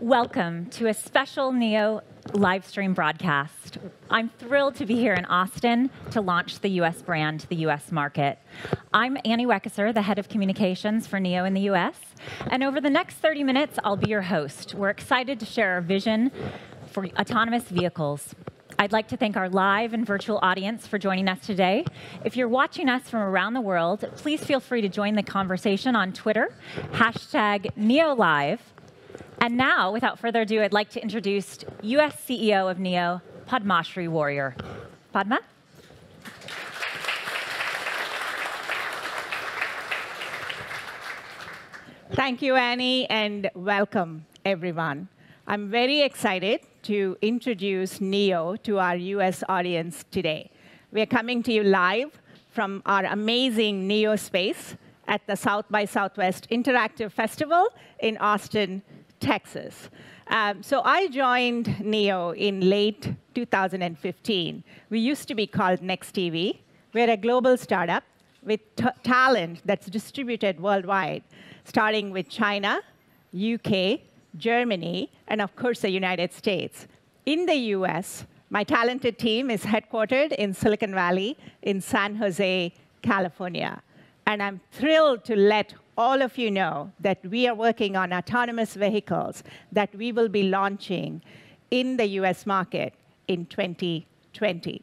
Welcome to a special NIO live stream broadcast. I'm thrilled to be here in Austin to launch the US brand to the US market. I'm Annie Wekesser, the head of communications for NIO in the US, and over the next 30 minutes, I'll be your host. We're excited to share our vision for autonomous vehicles. I'd like to thank our live and virtual audience for joining us today. If you're watching us from around the world, please feel free to join the conversation on Twitter, hashtag NIOLive, and now, without further ado, I'd like to introduce US CEO of NIO, Padmasree Warrior. Padma? Thank you, Annie, and welcome, everyone. I'm very excited to introduce NIO to our US audience today. We are coming to you live from our amazing NIO space at the South by Southwest Interactive Festival in Austin, Texas. Um, so I joined NIO in late 2015. We used to be called NextEV. We're a global startup with talent that's distributed worldwide, starting with China, UK, Germany, and of course, the United States. In the US, my talented team is headquartered in Silicon Valley in San Jose, California. And I'm thrilled to let all of you know that we are working on autonomous vehicles that we will be launching in the US market in 2020.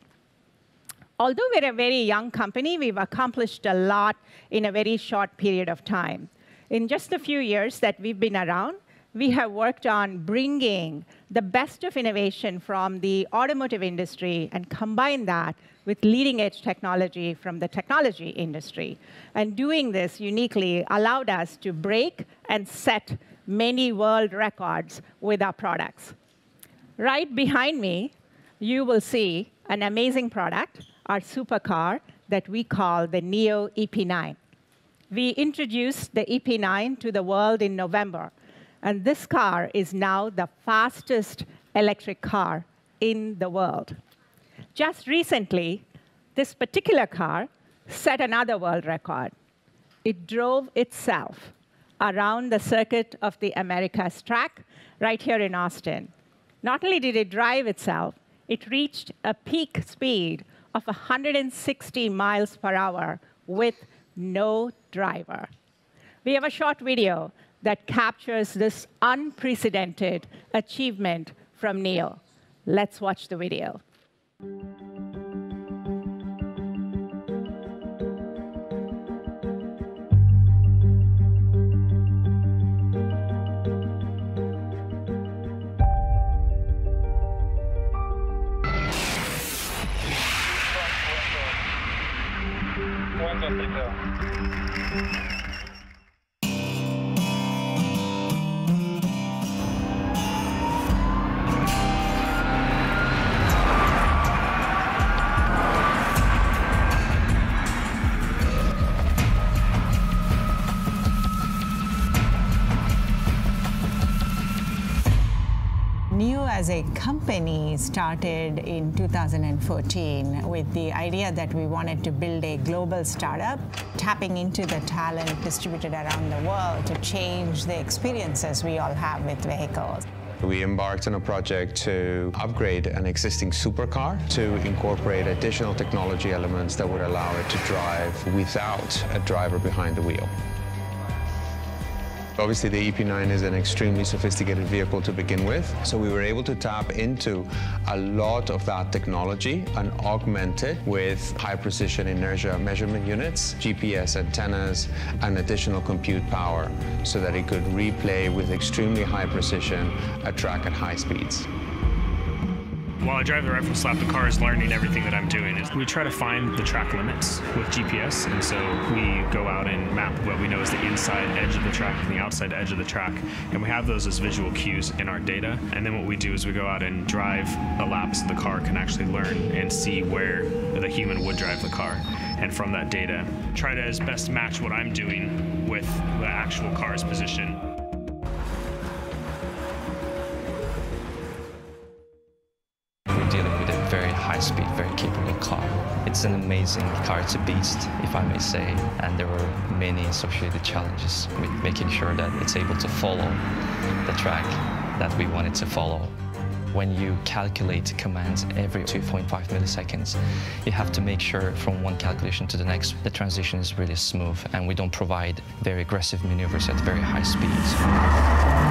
Although we're a very young company, we've accomplished a lot in a very short period of time. In just a few years that we've been around, we have worked on bringing the best of innovation from the automotive industry and combine that with leading edge technology from the technology industry. And doing this uniquely allowed us to break and set many world records with our products. Right behind me, you will see an amazing product, our supercar that we call the NIO EP9. We introduced the EP9 to the world in November. And this car is now the fastest electric car in the world. Just recently, this particular car set another world record. It drove itself around the circuit of the Americas track right here in Austin. Not only did it drive itself, it reached a peak speed of 160 miles per hour with no driver. We have a short video that captures this unprecedented achievement from NIO. Let's watch the video. As a company started in 2014 with the idea that we wanted to build a global startup, tapping into the talent distributed around the world to change the experiences we all have with vehicles. We embarked on a project to upgrade an existing supercar to incorporate additional technology elements that would allow it to drive without a driver behind the wheel. Obviously, the EP9 is an extremely sophisticated vehicle to begin with, so we were able to tap into a lot of that technology and augment it with high-precision inertia measurement units, GPS antennas, and additional compute power so that it could replay with extremely high precision a track at high speeds while I drive the reference slap, the car is learning everything that I'm doing. We try to find the track limits with GPS, and so we go out and map what we know is the inside edge of the track and the outside edge of the track, and we have those as visual cues in our data. And then what we do is we go out and drive a lap so the car can actually learn and see where the human would drive the car. And from that data, try to as best match what I'm doing with the actual car's position. It's an amazing car, it's a beast, if I may say, and there were many associated challenges with making sure that it's able to follow the track that we wanted to follow. When you calculate commands every 2.5 milliseconds, you have to make sure from one calculation to the next, the transition is really smooth and we don't provide very aggressive maneuvers at very high speeds.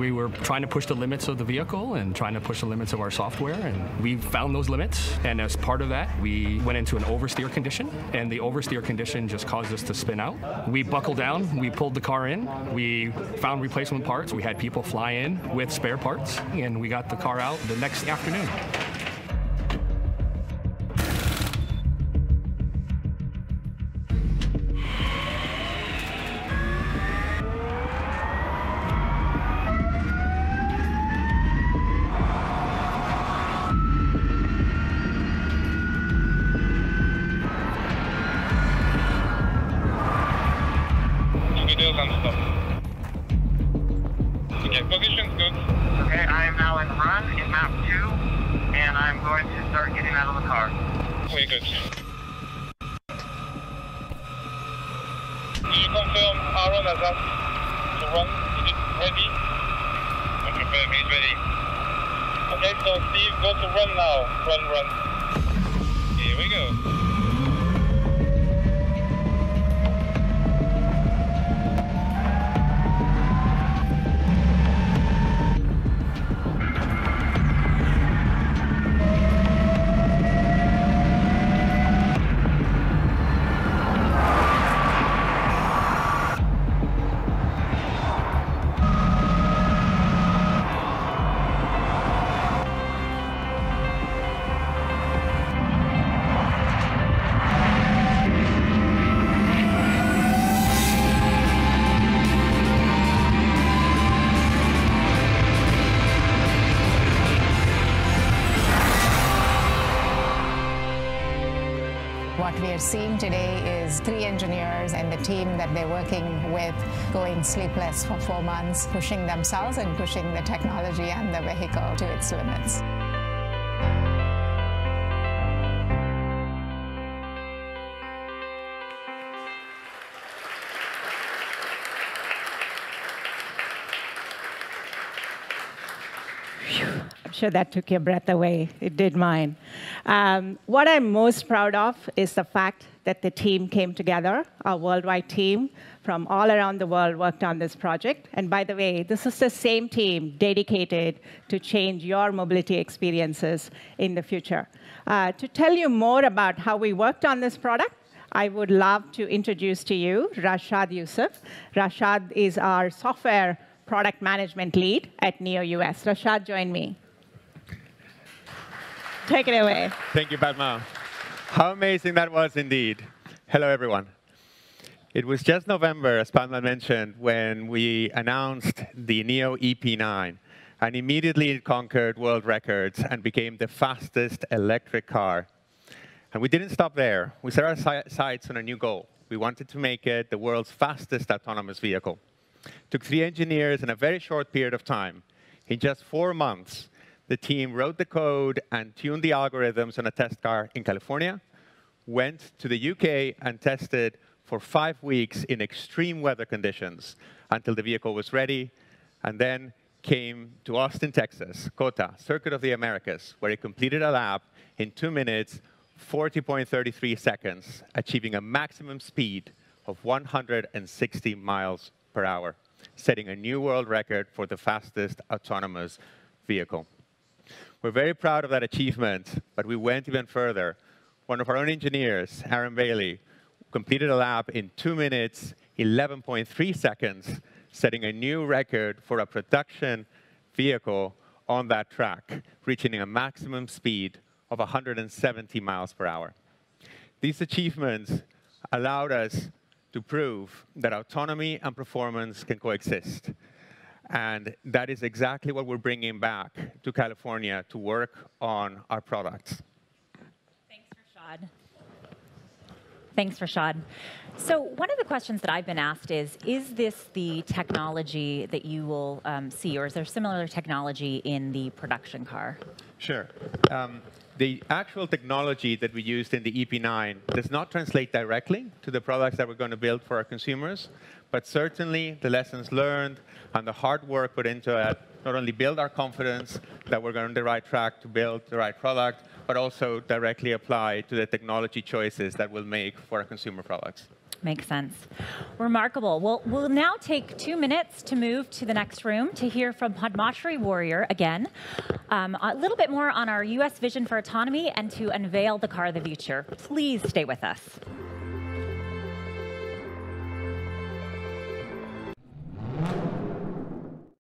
We were trying to push the limits of the vehicle and trying to push the limits of our software, and we found those limits. And as part of that, we went into an oversteer condition, and the oversteer condition just caused us to spin out. We buckled down, we pulled the car in, we found replacement parts, we had people fly in with spare parts, and we got the car out the next afternoon. Confirm Aaron has asked to run? Is it ready? I confirm he's ready. Okay, so Steve, go to run now. Run, run. Here we go. We are seeing today is three engineers and the team that they're working with going sleepless for four months, pushing themselves and pushing the technology and the vehicle to its limits. I'm sure that took your breath away. It did mine. Um, what I'm most proud of is the fact that the team came together, a worldwide team from all around the world worked on this project. And by the way, this is the same team dedicated to change your mobility experiences in the future. Uh, to tell you more about how we worked on this product, I would love to introduce to you Rashad Yusuf. Rashad is our software product management lead at NIO US. Rashad, join me. Take it away. Thank you, Padma. How amazing that was indeed. Hello, everyone. It was just November, as Padma mentioned, when we announced the NIO EP9. And immediately it conquered world records and became the fastest electric car. And we didn't stop there. We set our sights on a new goal. We wanted to make it the world's fastest autonomous vehicle. It took three engineers in a very short period of time. In just four months, the team wrote the code and tuned the algorithms on a test car in California, went to the UK and tested for five weeks in extreme weather conditions until the vehicle was ready, and then came to Austin, Texas, COTA, Circuit of the Americas, where it completed a lap in two minutes, 40.33 seconds, achieving a maximum speed of 160 miles per hour, setting a new world record for the fastest autonomous vehicle. We're very proud of that achievement, but we went even further. One of our own engineers, Aaron Bailey, completed a lap in 2 minutes, 11.3 seconds, setting a new record for a production vehicle on that track, reaching a maximum speed of 170 miles per hour. These achievements allowed us to prove that autonomy and performance can coexist. And that is exactly what we're bringing back to California to work on our products. Thanks, Rashad. Thanks, Rashad. So one of the questions that I've been asked is, is this the technology that you will um, see, or is there similar technology in the production car? Sure. Um, the actual technology that we used in the EP9 does not translate directly to the products that we're going to build for our consumers, but certainly the lessons learned and the hard work put into it not only build our confidence that we're going on the right track to build the right product, but also directly apply to the technology choices that we'll make for our consumer products. Makes sense. Remarkable. Well, we'll now take two minutes to move to the next room to hear from Padmasree Warrior again, um, a little bit more on our U.S. vision for autonomy and to unveil the car of the future. Please stay with us.